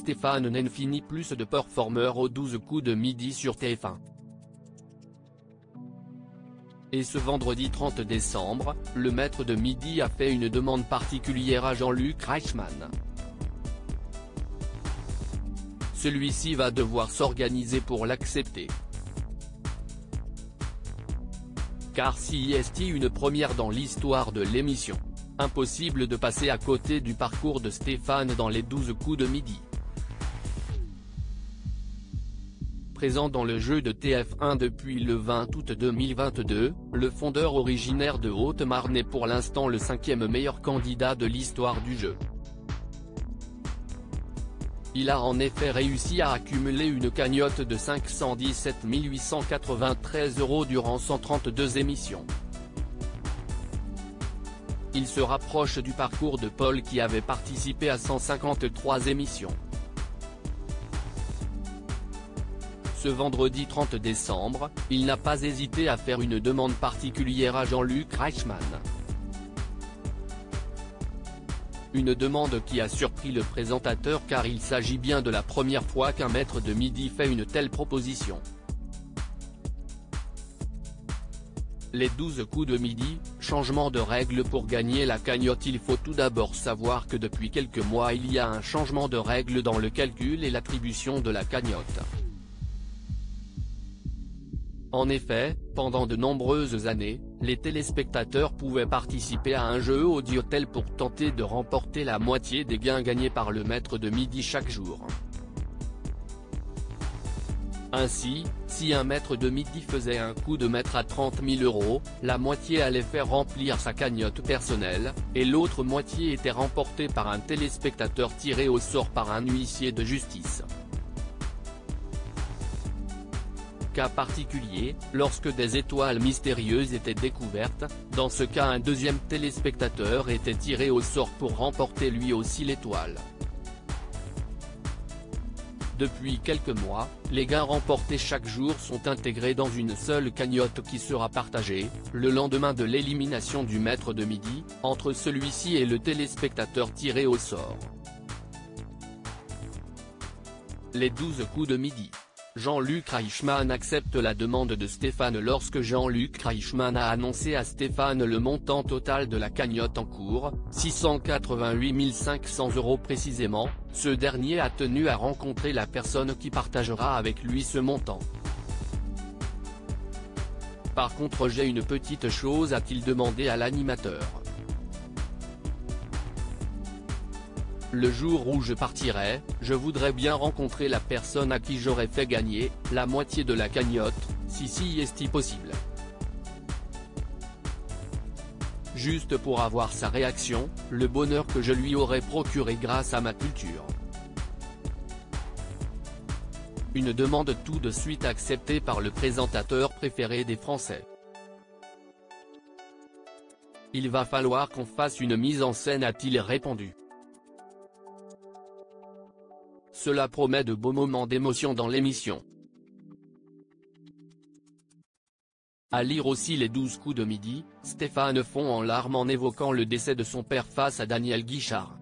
Stéphane Nen finit plus de performeur aux 12 coups de midi sur TF1. Et ce vendredi 30 décembre, le maître de midi a fait une demande particulière à Jean-Luc Reichmann. Celui-ci va devoir s'organiser pour l'accepter. Car si est une première dans l'histoire de l'émission? Impossible de passer à côté du parcours de Stéphane dans les 12 coups de midi. Présent dans le jeu de TF1 depuis le 20 août 2022, le fondeur originaire de Haute-Marne est pour l'instant le cinquième meilleur candidat de l'histoire du jeu. Il a en effet réussi à accumuler une cagnotte de 517 893 euros durant 132 émissions. Il se rapproche du parcours de Paul qui avait participé à 153 émissions. Ce vendredi 30 décembre, il n'a pas hésité à faire une demande particulière à Jean-Luc Reichmann. Une demande qui a surpris le présentateur car il s'agit bien de la première fois qu'un maître de midi fait une telle proposition. Les 12 coups de midi, changement de règle pour gagner la cagnotte Il faut tout d'abord savoir que depuis quelques mois il y a un changement de règle dans le calcul et l'attribution de la cagnotte. En effet, pendant de nombreuses années, les téléspectateurs pouvaient participer à un jeu audiotel pour tenter de remporter la moitié des gains gagnés par le maître de midi chaque jour. Ainsi, si un maître de midi faisait un coup de maître à 30 000 euros, la moitié allait faire remplir sa cagnotte personnelle, et l'autre moitié était remportée par un téléspectateur tiré au sort par un huissier de justice. Particulier, lorsque des étoiles mystérieuses étaient découvertes, dans ce cas un deuxième téléspectateur était tiré au sort pour remporter lui aussi l'étoile. Depuis quelques mois, les gains remportés chaque jour sont intégrés dans une seule cagnotte qui sera partagée, le lendemain de l'élimination du maître de midi, entre celui-ci et le téléspectateur tiré au sort. Les 12 coups de midi Jean-Luc Reichmann accepte la demande de Stéphane lorsque Jean-Luc Reichmann a annoncé à Stéphane le montant total de la cagnotte en cours, 688 500 euros précisément, ce dernier a tenu à rencontrer la personne qui partagera avec lui ce montant. Par contre j'ai une petite chose a-t-il demandé à l'animateur. Le jour où je partirai, je voudrais bien rencontrer la personne à qui j'aurais fait gagner, la moitié de la cagnotte, si si est-il possible. Juste pour avoir sa réaction, le bonheur que je lui aurais procuré grâce à ma culture. Une demande tout de suite acceptée par le présentateur préféré des Français. Il va falloir qu'on fasse une mise en scène a-t-il répondu. Cela promet de beaux moments d'émotion dans l'émission. À lire aussi les 12 coups de midi, Stéphane fond en larmes en évoquant le décès de son père face à Daniel Guichard.